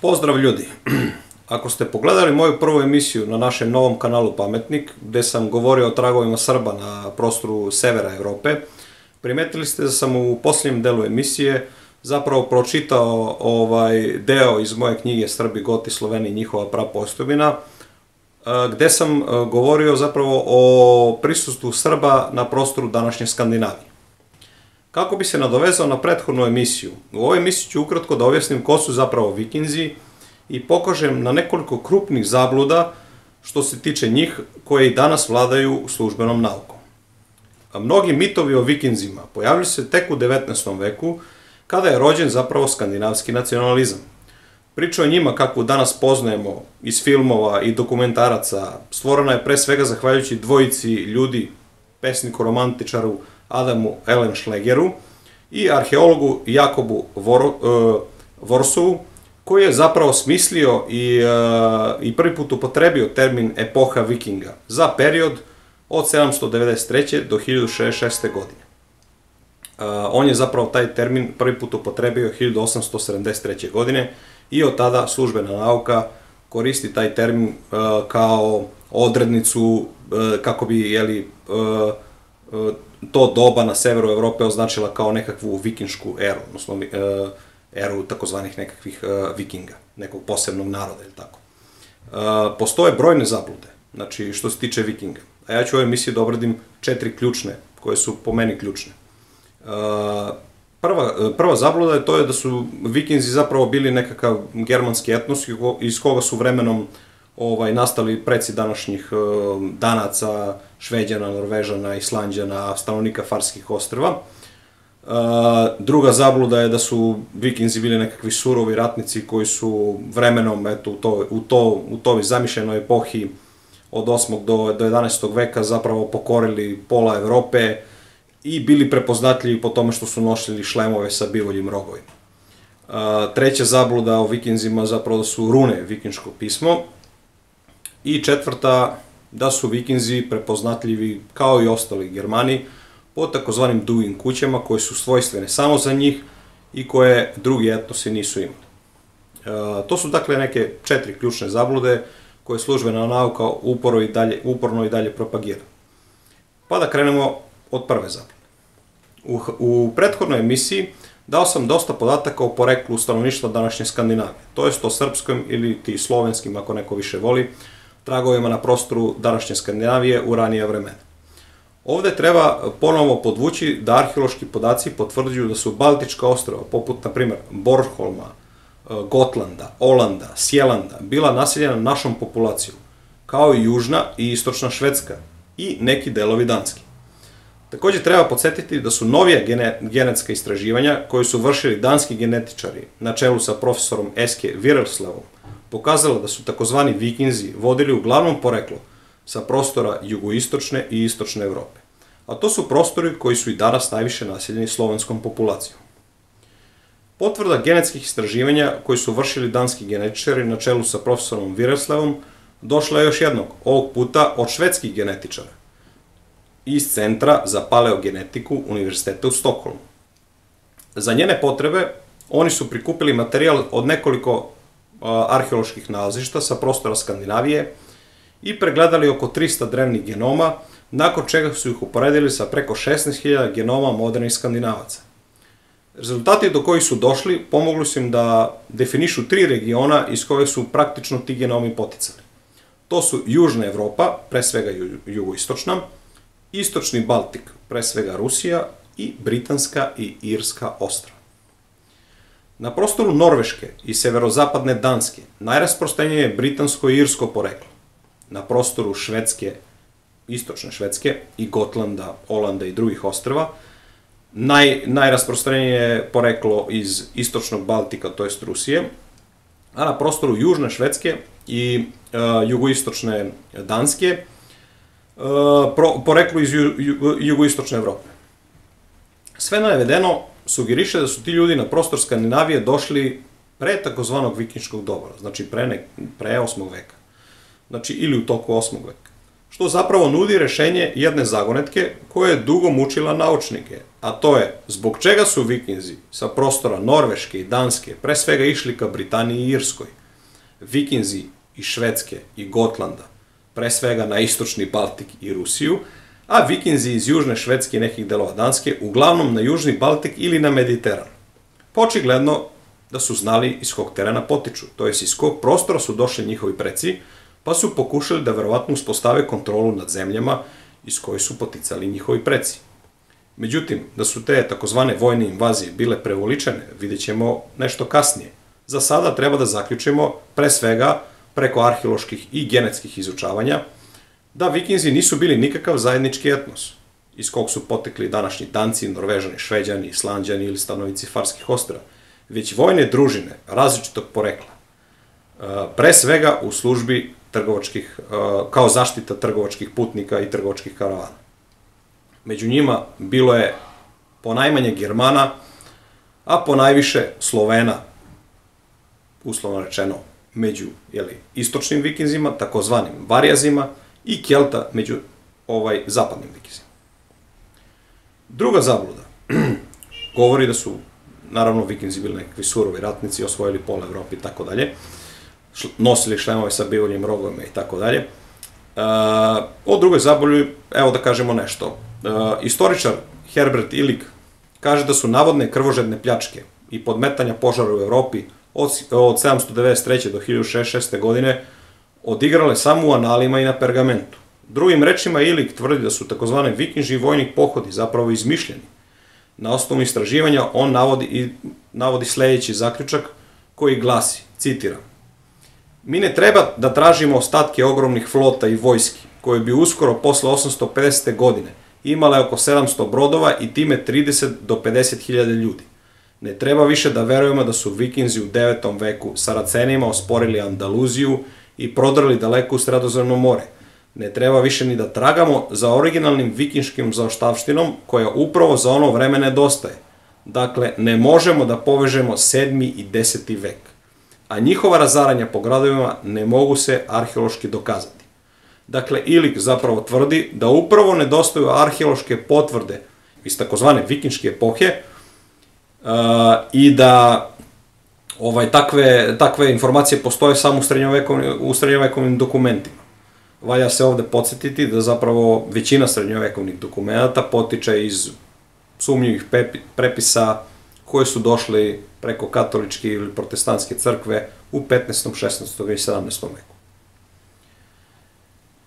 Pozdrav ljudi! Ako ste pogledali moju prvu emisiju na našem novom kanalu Pametnik, gde sam govorio o tragovima Srba na prostoru severa Evrope, primetili ste da sam u posljednjem delu emisije zapravo pročitao ovaj deo iz moje knjige Srbi, Goti, Sloveni njihova prapostojbina, gde sam govorio zapravo o prisustvu Srba na prostoru današnje Skandinavije. Kako bi se nadovezao na prethodnu emisiju, u ovoj emisiji ću ukratko da objasnim ko su zapravo vikinzi i pokažem na nekoliko krupnih zabluda što se tiče njih koje i danas vladaju službenom naukom. A mnogi mitovi o vikinzima pojavili se tek u 19. veku, kada je rođen zapravo skandinavski nacionalizam. Priča o njima kakvu danas poznajemo iz filmova i dokumentaraca stvorena je pre svega zahvaljujući dvojici ljudi, pesniku, romantičaru Adamu Ellenschlegeru i arheologu Jakobu Vor, uh, Vorsovu, koji je zapravo smislio i, uh, i prvi put upotrebio termin epoha vikinga za period od 793. do 1066. godine. Uh, on je zapravo taj termin prvi put upotrebio 1873. godine i od tada službena nauka koristi taj termin uh, kao odrednicu uh, kako bi jeli, uh, uh, to doba na severu Evrope označila kao nekakvu vikinšku eru, odnosno uh, eru takozvanih nekakvih uh, vikinga, nekog posebnog naroda ili tako. Uh, postoje brojne zablude, znači što se tiče vikinga. A ja ću u ovoj emisiji da obradim četiri ključne, koje su po meni ključne. Uh, prva, prva zabluda je to je da su vikinzi zapravo bili nekakav germanski etnos iz koga su vremenom ovaj, nastali preci današnjih uh, danaca, šveđana, norvežana, islanđana, stanovnika Farskih ostrva. Uh, druga zabluda je da su vikinzi bili nekakvi surovi ratnici koji su vremenom, eto, u, to, u, to, u toj zamišljenoj epohi od 8. do, do 11. veka zapravo pokorili pola Evrope i bili prepoznatljivi po tome što su nosili šlemove sa bivoljim rogovima. Uh, treća zabluda o vikinzima zapravo su rune vikinško pismo. I četvrta, da su vikinzi prepoznatljivi kao i ostali Germani po takozvanim dugim kućama koje su svojstvene samo za njih i koje drugi etnosi nisu imali. E, to su dakle neke četiri ključne zablude koje službena nauka uporno i dalje, uporno i dalje propagira. Pa da krenemo od prve zablude. U, u prethodnoj emisiji dao sam dosta podataka o poreklu stanovništva današnje Skandinavije, to jest o srpskom ili ti slovenskim, ako neko više voli, tragovima na prostoru današnje Skandinavije u ranije vremena. Ovde treba ponovo podvući da arheološki podaci potvrđuju da su Baltička ostrava, poput, na primer, Bornholma, e, Gotlanda, Olanda, Sjelanda, bila naseljena našom populacijom, kao i južna i istočna Švedska i neki delovi Danski. Takođe treba podsjetiti da su novija gene, genetska istraživanja koje su vršili danski genetičari na čelu sa profesorom Eske Virelslavom pokazala da su takozvani vikinzi vodili uglavnom poreklo sa prostora jugoistočne i istočne Evrope. A to su prostori koji su i danas najviše naseljeni slovenskom populacijom. Potvrda genetskih istraživanja koji su vršili danski genetičari na čelu sa profesorom Vireslavom došla je još jednog, ovog puta od švedskih genetičara, iz Centra za paleogenetiku Univerziteta u Stokholmu. Za njene potrebe oni su prikupili materijal od nekoliko arheoloških nalazišta sa prostora Skandinavije i pregledali oko 300 drevnih genoma, nakon čega su ih uporedili sa preko 16.000 genoma modernih skandinavaca. Rezultati do kojih su došli pomogli su im da definišu tri regiona iz koje su praktično ti genomi poticali. To su Južna Evropa, pre svega jugoistočna, Istočni Baltik, pre svega Rusija i Britanska i Irska ostrava. Na prostoru Norveške i severozapadne Danske najrasprostenije je britansko i irsko poreklo. Na prostoru Švedske, istočne Švedske i Gotlanda, Olanda i drugih ostrava naj, najrasprostrenije je poreklo iz istočnog Baltika, to jest Rusije, a na prostoru južne Švedske i uh, jugoistočne Danske uh, pro, poreklo iz ju, ju, jugoistočne Evrope. Sve navedeno sugeriše da su ti ljudi na prostor Skandinavije došli pre takozvanog vikinškog doba, znači pre, ne, pre 8. veka. Znači, ili u toku 8. veka. što zapravo nudi rešenje jedne zagonetke koja je dugo mučila naučnike, a to je zbog čega su vikinzi sa prostora Norveške i Danske pre svega išli ka Britaniji i Irskoj. Vikinzi iz Švedske i Gotlanda, pre svega na istočni Baltik i Rusiju, a vikinzi iz južne Švedske i nekih delova Danske uglavnom na južni Baltik ili na Mediteran. Počigledno da su znali iz kog terena potiču, to jest iz kog prostora su došli njihovi preci, pa su pokušali da verovatno uspostave kontrolu nad zemljama iz koje su poticali njihovi preci. Međutim, da su te takozvane vojne invazije bile prevoličene, vidjet ćemo nešto kasnije. Za sada treba da zaključimo, pre svega, preko arheoloških i genetskih izučavanja, da vikinzi nisu bili nikakav zajednički etnos, iz kog su potekli današnji danci, norvežani, šveđani, islanđani ili stanovici farskih ostrava, već vojne družine različitog porekla, e, pre svega u službi trgovačkih, e, kao zaštita trgovačkih putnika i trgovačkih karavana. Među njima bilo je po najmanje Germana, a po najviše Slovena, uslovno rečeno, među jeli, istočnim vikinzima, takozvanim varijazima, i Kelta među ovaj zapadnim vikinzima. Druga zabluda govori da su, naravno, vikinzi bili nekakvi surovi ratnici, osvojili pola Evropi i tako dalje, nosili šlemove sa bivoljim rogovima i tako dalje. Uh, o drugoj zabavlju, evo da kažemo nešto. Uh, istoričar Herbert Illig kaže da su navodne krvožedne pljačke i podmetanja požara u Evropi od, od 793. do 1066. godine odigrale samo u analima i na pergamentu. Drugim rečima, Ilik tvrdi da su takozvane vikinži vojni pohodi zapravo izmišljeni. Na osnovu istraživanja on navodi, i, navodi sledeći zaključak koji glasi, citiram, Mi ne treba da tražimo ostatke ogromnih flota i vojski, koje bi uskoro posle 850. godine imale oko 700 brodova i time 30 do 50 hiljada ljudi. Ne treba više da verujemo da su vikinzi u 9. veku Saracenima osporili Andaluziju i prodrali daleko u Sredozemno more. Ne treba više ni da tragamo za originalnim vikinškim zaoštavštinom koja upravo za ono vreme nedostaje. Dakle, ne možemo da povežemo 7. i 10. vek. A njihova razaranja po gradovima ne mogu se arheološki dokazati. Dakle, Ilik zapravo tvrdi da upravo nedostaju arheološke potvrde iz takozvane vikinške epohe uh, i da ovaj, takve, takve informacije postoje samo u srednjovekovnim, u srednjovekovnim dokumentima. Valja se ovde podsjetiti da zapravo većina srednjovekovnih dokumenta potiče iz sumnjivih prepisa koje su došli preko katoličke ili protestantske crkve u 15., 16. i 17. veku.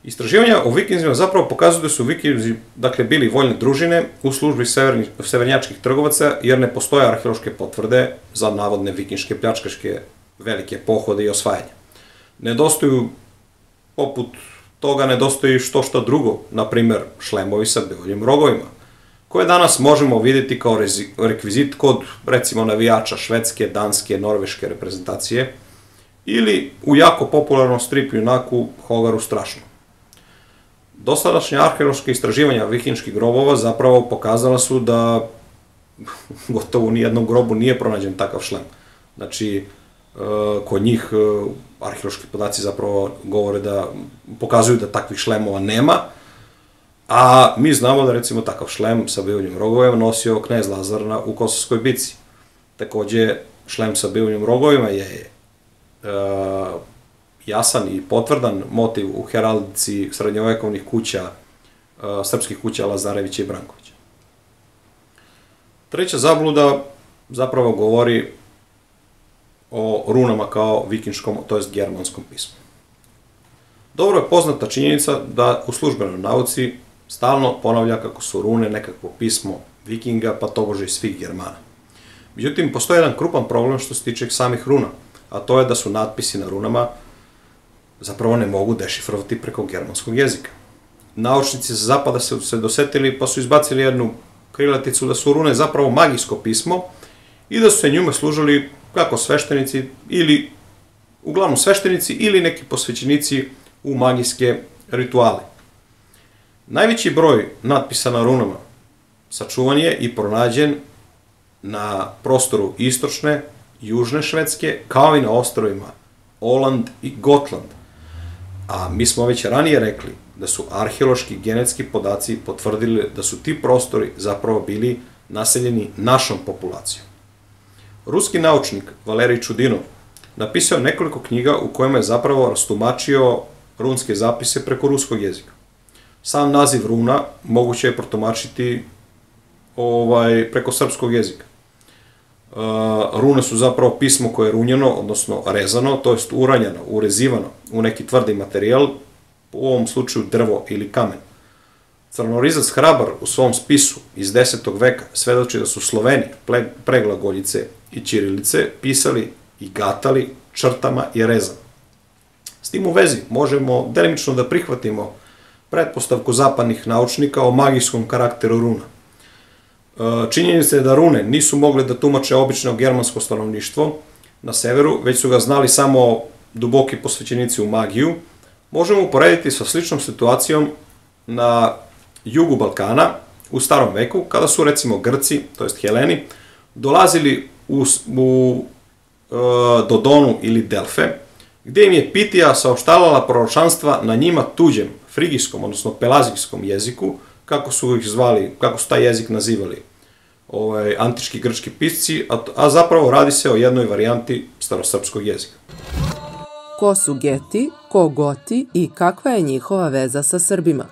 Istraživanja o vikinzima zapravo pokazuju da su vikinzi dakle, bili voljne družine u službi severni, severnjačkih trgovaca, jer ne postoje arheološke potvrde za navodne vikinške pljačkaške velike pohode i osvajanja. Nedostaju, poput toga nedostaju što što drugo, na primer šlemovi sa beoljim rogovima, koje danas možemo videti kao rekvizit kod, recimo, navijača švedske, danske, norveške reprezentacije, ili u jako popularnom strip junaku Hogaru Strašnom. Dosadašnje arheološke istraživanja vikinških grobova zapravo pokazala su da gotovo u nijednom grobu nije pronađen takav šlem. Znači, e, kod njih e, arheološki podaci zapravo govore da, pokazuju da takvih šlemova nema, a mi znamo da recimo takav šlem sa bivoljim rogovima nosio knez Lazar na, u Kosovskoj bici. Takođe, šlem sa bivoljim rogovima je e, jasan i potvrdan motiv u heraldici srednjovekovnih kuća, uh, srpskih kuća Lazarevića i Brankovića. Treća zabluda zapravo govori o runama kao vikinškom, to jest germanskom pismu. Dobro je poznata činjenica da u službenoj nauci stalno ponavlja kako su rune nekakvo pismo vikinga, pa tobože i svih germana. Međutim, postoji jedan krupan problem što se tiče samih runa, a to je da su natpisi na runama zapravo ne mogu dešifrovati preko germanskog jezika. Naučnici sa zapada se, se dosetili pa su izbacili jednu krilaticu da su rune zapravo magijsko pismo i da su se njima služili kako sveštenici ili uglavnom sveštenici ili neki posvećenici u magijske rituale. Najveći broj natpisa na runama sačuvan je i pronađen na prostoru istočne, južne Švedske, kao i na ostrovima Oland i Gotland – A mi smo već ranije rekli da su arheološki genetski podaci potvrdili da su ti prostori zapravo bili naseljeni našom populacijom. Ruski naučnik Valerij Čudinov napisao nekoliko knjiga u kojima je zapravo rastumačio runske zapise preko ruskog jezika. Sam naziv runa moguće je protumačiti ovaj, preko srpskog jezika. Uh, rune su zapravo pismo koje je runjeno, odnosno rezano, to jest uranjeno, urezivano u neki tvrdi materijal, u ovom slučaju drvo ili kamen. Crnorizac Hrabar u svom spisu iz 10. veka svedoči da su Sloveni, preglagoljice i Ćirilice, pisali i gatali črtama i rezom. S tim u vezi možemo delimično da prihvatimo pretpostavku zapadnih naučnika o magijskom karakteru runa. E, činjenica je da rune nisu mogle da tumače obično germansko stanovništvo na severu, već su ga znali samo duboki posvećenici u magiju, možemo uporediti sa sličnom situacijom na jugu Balkana u starom veku, kada su recimo Grci, to jest Heleni, dolazili u, u e, Dodonu ili Delfe, gde im je Pitija saopštavala proročanstva na njima tuđem, frigijskom, odnosno pelazijskom jeziku, kako su ih zvali, kako su taj jezik nazivali ovaj, antički grčki pisci, a, a zapravo radi se o jednoj varijanti starosrpskog jezika. Ko su Geti, ko Goti i kakva je njihova veza sa Srbima?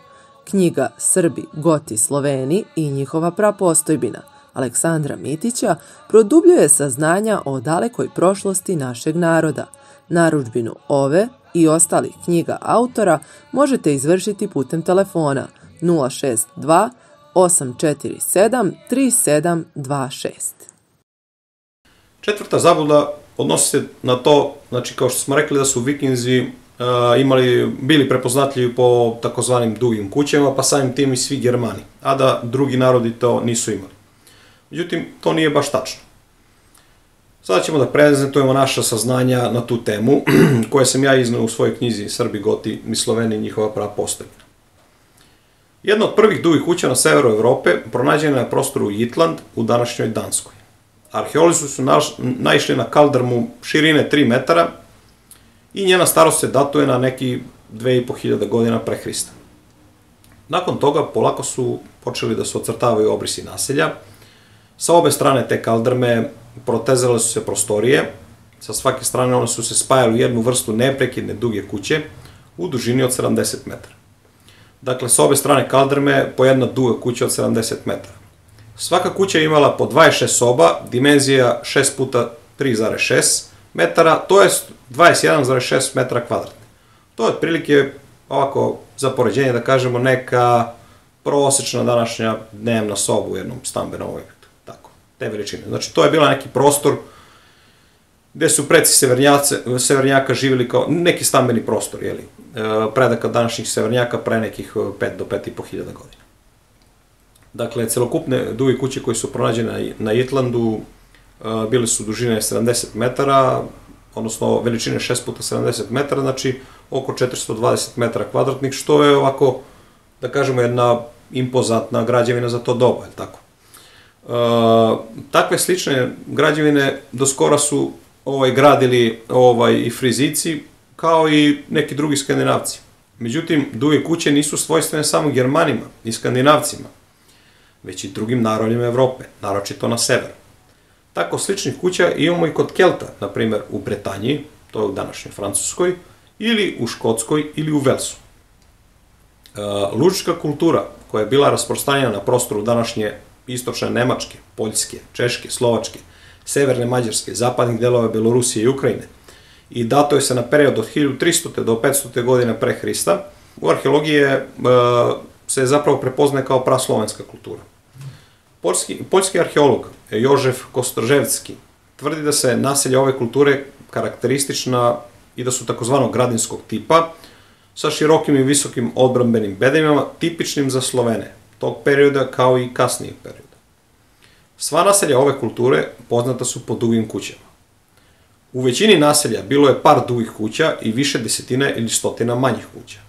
Knjiga Srbi, Goti, Sloveni i njihova prapostojbina Aleksandra Mitića produbljuje saznanja o dalekoj prošlosti našeg naroda. Naručbinu ove i ostalih knjiga autora možete izvršiti putem telefona 062 847 3726. Četvrta zabluda odnosi se na to, znači kao što smo rekli da su vikinzi uh, imali, bili prepoznatljivi po takozvanim dugim kućama, pa samim tim i svi Germani, a da drugi narodi to nisu imali. Međutim, to nije baš tačno. Sada ćemo da prezentujemo naša saznanja na tu temu, koje sam ja iznao u svojoj knjizi Srbi, Goti i Sloveni njihova prava postavljena. Jedna od prvih dugih kuća na severu Evrope pronađena je na prostoru Jitland u današnjoj Danskoj. Arheolozi su naš, naišli na kaldrmu širine 3 metara i njena starost se datuje na neki 2500 godina pre Hrista. Nakon toga polako su počeli da se ocrtavaju obrisi naselja. Sa obe strane te kaldrme protezale su se prostorije, sa svake strane one su se spajali u jednu vrstu neprekidne duge kuće u dužini od 70 metara. Dakle, s obe strane kaldrme po jedna duga kuća od 70 metara. Svaka kuća je imala po 26 soba, dimenzija 6 puta 3,6 metara, to je 21,6 metara kvadratne. To je otprilike, ovako, za poređenje da kažemo, neka prosečna današnja dnevna soba u jednom stambenom objektu. Tako, te veličine. Znači, to je bila neki prostor gde su preci severnjaka živjeli kao neki stambeni prostor, jeli, e, predaka današnjih severnjaka pre nekih 5 e, do 5,5 hiljada godina. Dakle, celokupne duge kuće koje su pronađene na Itlandu e, bile su dužine 70 metara, odnosno veličine 6 puta 70 metara, znači oko 420 metara kvadratnih, što je ovako, da kažemo, jedna impozantna građevina za to doba, je tako? E, takve slične građevine do skora su ovaj, gradili ovaj, i frizici, kao i neki drugi skandinavci. Međutim, duge kuće nisu svojstvene samo Germanima i skandinavcima, već i drugim narodima Evrope, naročito na severu. Tako sličnih kuća imamo i kod Kelta, na primer u Bretanji, to je u današnjoj Francuskoj, ili u Škotskoj ili u Velsu. E, lučička kultura, koja je bila rasprostanjena na prostoru današnje istočne Nemačke, Poljske, Češke, Slovačke, severne Mađarske, zapadnih delova Belorusije i Ukrajine i datuje se na period od 1300. do 500. godine pre Hrista, u arheologiji je, e, se zapravo prepoznaje kao praslovenska kultura. Poljski, poljski arheolog Jožef Kostrževski tvrdi da se naselje ove kulture karakteristična i da su takozvanog gradinskog tipa, sa širokim i visokim odbrambenim bedemima, tipičnim za Slovene, tog perioda kao i kasnijeg perioda. Sva naselja ove kulture poznata su po dugim kućama. U većini naselja bilo je par dugih kuća i više desetina ili stotina manjih kuća.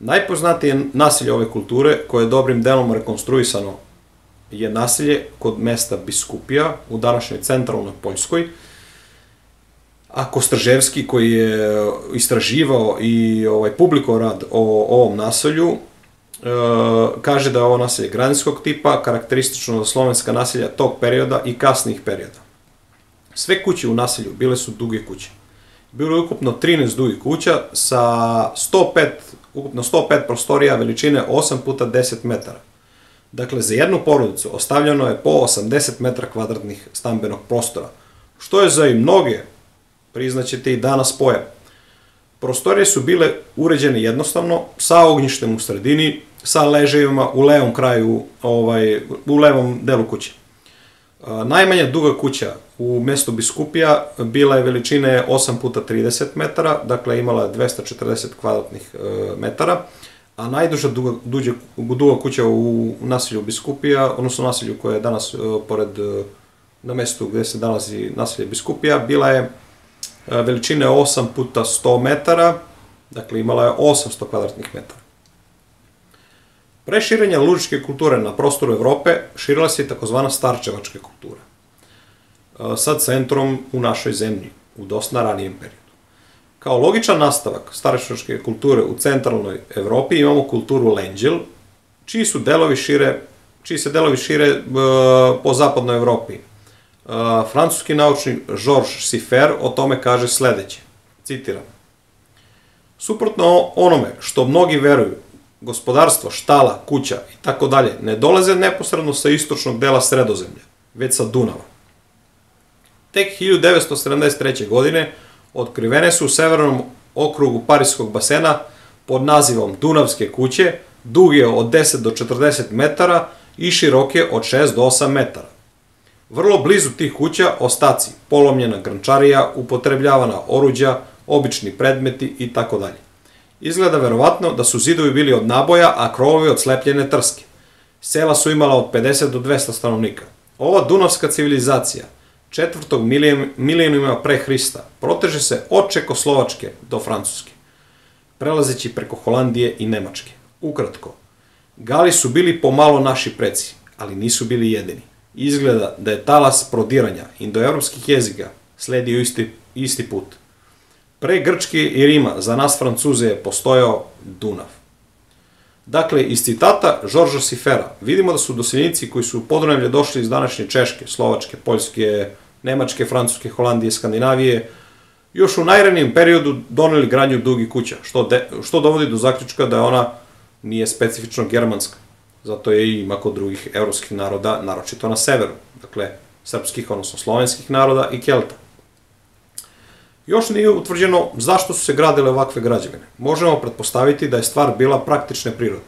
Najpoznatije naselje ove kulture, koje je dobrim delom rekonstruisano, je naselje kod mesta Biskupija u današnjoj centralnoj Poljskoj, a Kostraževski koji je istraživao i ovaj publikovao rad o, ovom naselju kaže da je ovo naselje gradinskog tipa, karakteristično za slovenska naselja tog perioda i kasnih perioda. Sve kuće u naselju bile su duge kuće. Bilo je ukupno 13 dugih kuća sa 105, ukupno 105 prostorija veličine 8 puta 10 metara. Dakle, za jednu porodicu ostavljeno je po 80 metra kvadratnih stambenog prostora, što je za i mnoge priznaćete i danas pojam. Prostorije su bile uređene jednostavno, sa ognjištem u sredini, sa ležajima u levom kraju, ovaj, u levom delu kuće. Najmanja duga kuća u mestu Biskupija bila je veličine 8 puta 30 metara, dakle imala je 240 kvadratnih e, metara, a najduža duga, duđe, duga kuća u naselju Biskupija, odnosno naselju koje je danas e, pored, e, na mestu gde se nalazi naselje Biskupija, bila je E, veličine 8 puta 100 metara, dakle imala je 800 kvadratnih metara. Pre širenja lužičke kulture na prostoru Evrope širila se i takozvana starčevačka kultura, e, sa centrom u našoj zemlji, u dosta ranijem periodu. Kao logičan nastavak starčevačke kulture u centralnoj Evropi imamo kulturu Lenđel, čiji su delovi šire, čiji se delovi šire e, po zapadnoj Evropi, francuski naučnik Georges Siffer o tome kaže sledeće, citiram. Suprotno onome što mnogi veruju, gospodarstvo, štala, kuća i tako dalje ne dolaze neposredno sa istočnog dela sredozemlja, već sa Dunava. Tek 1973. godine otkrivene su u severnom okrugu Parijskog basena pod nazivom Dunavske kuće, duge od 10 do 40 metara i široke od 6 do 8 metara. Vrlo blizu tih kuća ostaci, polomljena grančarija, upotrebljavana oruđa, obični predmeti i tako dalje. Izgleda verovatno da su zidovi bili od naboja, a krovovi od slepljene trske. Sela su imala od 50 do 200 stanovnika. Ova dunavska civilizacija, četvrtog milenijuma pre Hrista, proteže se od Čekoslovačke do Francuske, prelazeći preko Holandije i Nemačke. Ukratko, Gali su bili pomalo naši preci, ali nisu bili jedini izgleda da je talas prodiranja indoevropskih jezika sledio isti, isti put. Pre Grčke i Rima za nas Francuze je postojao Dunav. Dakle, iz citata Žorža Sifera vidimo da su doseljenici koji su u Podunavlje došli iz današnje Češke, Slovačke, Poljske, Nemačke, Francuske, Holandije, Skandinavije, još u najranijem periodu doneli gradnju dugih kuća, što, de, što dovodi do zaključka da ona nije specifično germanska. Zato je i ima kod drugih evropskih naroda, naročito na severu, dakle, srpskih, odnosno slovenskih naroda i kelta. Još nije utvrđeno zašto su se gradile ovakve građevine. Možemo pretpostaviti da je stvar bila praktične prirode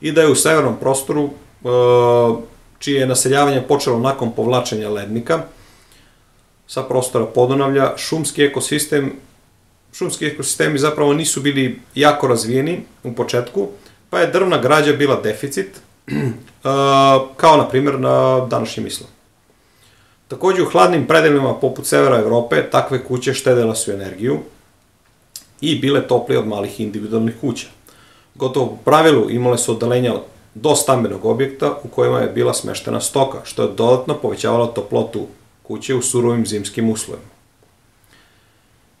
i da je u severnom prostoru, e, čije je naseljavanje počelo nakon povlačenja lednika, sa prostora Podonavlja, šumski ekosistem, šumski ekosistemi zapravo nisu bili jako razvijeni u početku, pa je drvna građa bila deficit, kao na primjer na današnjem islamu. Takođe u hladnim predelima poput severa Evrope takve kuće štedela su energiju i bile toplije od malih individualnih kuća. Gotovo po pravilu imale su odalenja do stambenog objekta u kojima je bila smeštena stoka, što je dodatno povećavalo toplotu kuće u surovim zimskim uslovima.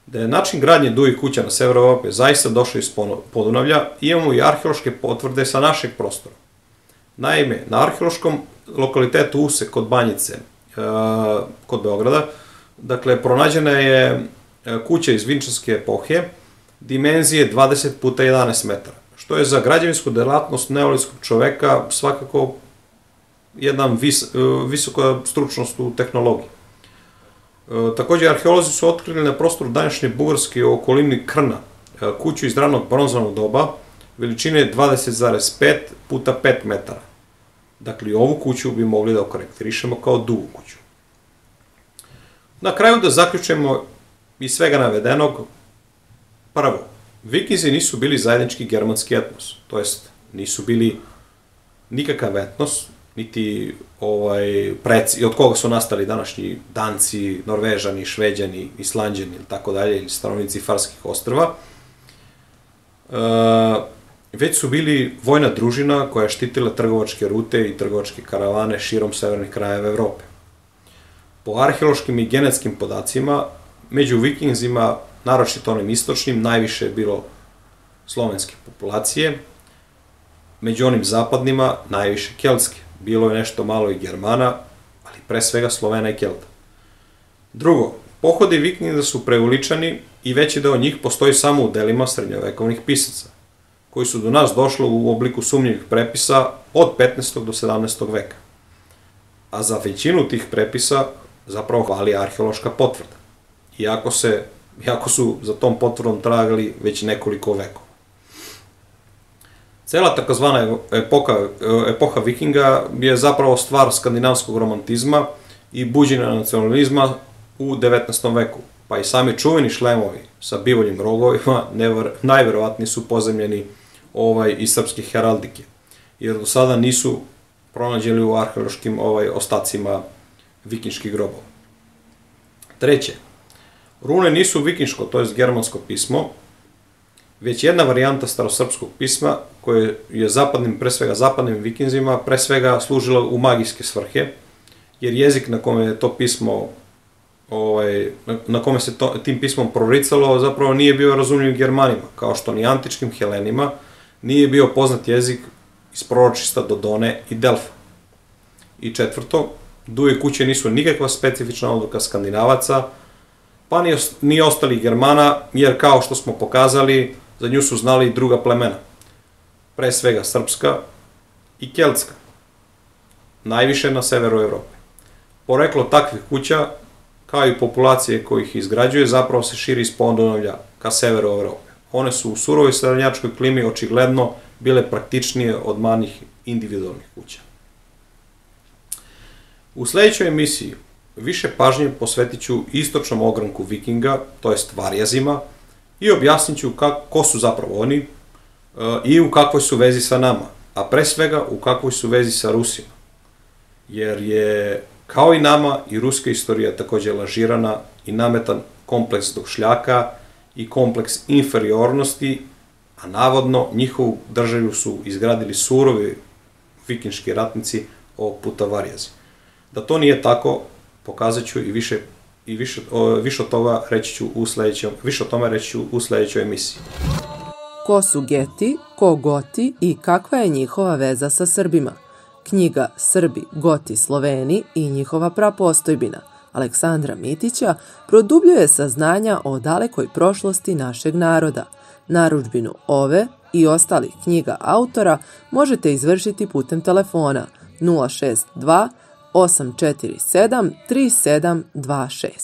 Da je način gradnje dugih kuća na severu Evrope zaista došao iz Podunavlja, imamo i arheološke potvrde sa našeg prostora. Naime, na arheološkom lokalitetu Use kod Banjice, e, kod Beograda, dakle, pronađena je e, kuća iz vinčanske epohe, dimenzije 20 puta 11 metara, što je za građevinsku delatnost neolitskog čoveka svakako jedan vis, e, visoka stručnost u tehnologiji. Takođe, arheolozi su otkrili na prostoru današnje Bugarske okolini Krna, kuću iz ranog bronzanog doba, veličine 20,5 puta 5 metara. Dakle, ovu kuću bi mogli da okarakterišemo kao dugu kuću. Na kraju da zaključemo iz svega navedenog, prvo, Vikinzi nisu bili zajednički germanski etnos, to jest nisu bili nikakav etnos, niti ovaj, preci, od koga su nastali današnji Danci, Norvežani, Šveđani, Islanđani ili tako dalje, ili stanovnici Farskih ostrva. E, već su bili vojna družina koja je štitila trgovačke rute i trgovačke karavane širom severnih krajeva Evrope. Po arheološkim i genetskim podacima, među vikinzima, naročito onim istočnim, najviše je bilo slovenske populacije, među onim zapadnima najviše keltske. Bilo je nešto malo i Germana, ali pre svega Slovena i Kelta. Drugo, pohodi vikinga su preuličani i veći deo njih postoji samo u delima srednjovekovnih pisaca, koji su do nas došli u obliku sumnjivih prepisa od 15. do 17. veka. A za većinu tih prepisa zapravo hvali arheološka potvrda, iako, se, iako su za tom potvrdom tragali već nekoliko vekova. Cela takozvana epoha, epoha vikinga je zapravo stvar skandinavskog romantizma i buđenja nacionalizma u 19. veku, pa i sami čuveni šlemovi sa bivoljim rogovima never, najverovatniji su pozemljeni ovaj, iz srpske heraldike, jer do sada nisu pronađeni u arheološkim ovaj, ostacima vikinških grobova. Treće, rune nisu vikinško, to je germansko pismo, već jedna varijanta starosrpskog pisma koje je zapadnim, pre svega zapadnim vikinzima, pre svega služilo u magijske svrhe, jer jezik na kome je to pismo ovaj, na kome se to, tim pismom proricalo zapravo nije bio razumljiv Germanima, kao što ni antičkim Helenima nije bio poznat jezik iz proročista Dodone i Delfa. I četvrto, duje kuće nisu nikakva specifična odluka skandinavaca, pa ni, ni ostali Germana, jer kao što smo pokazali, za nju su znali i druga plemena. Pre svega srpska i keltska. Najviše na severu Evrope. Poreklo takvih kuća, kao i populacije koji ih izgrađuje, zapravo se širi iz Podonavlja ka severu Evrope. One su u surovoj srednjačkoj klimi očigledno bile praktičnije od manjih individualnih kuća. U sledećoj emisiji više pažnje posvetit ću istočnom ogranku vikinga, to jest varjazima, i objasnit ću kako, ko su zapravo oni uh, i u kakvoj su vezi sa nama, a pre svega u kakvoj su vezi sa Rusima. Jer je, kao i nama, i ruska istorija takođe lažirana i nametan kompleks došljaka i kompleks inferiornosti, a navodno njihovu državu su izgradili surovi vikinški ratnici o puta Varjazi. Da to nije tako, pokazat ću i više i više, o, više od toga reći ću u sledećem, više o tome reći ću u sledećoj emisiji. Ko su Geti, ko Goti i kakva je njihova veza sa Srbima? Knjiga Srbi, Goti, Sloveni i njihova prapostojbina Aleksandra Mitića produbljuje saznanja o dalekoj prošlosti našeg naroda. Naručbinu ove i ostalih knjiga autora možete izvršiti putem telefona 062 847 3726.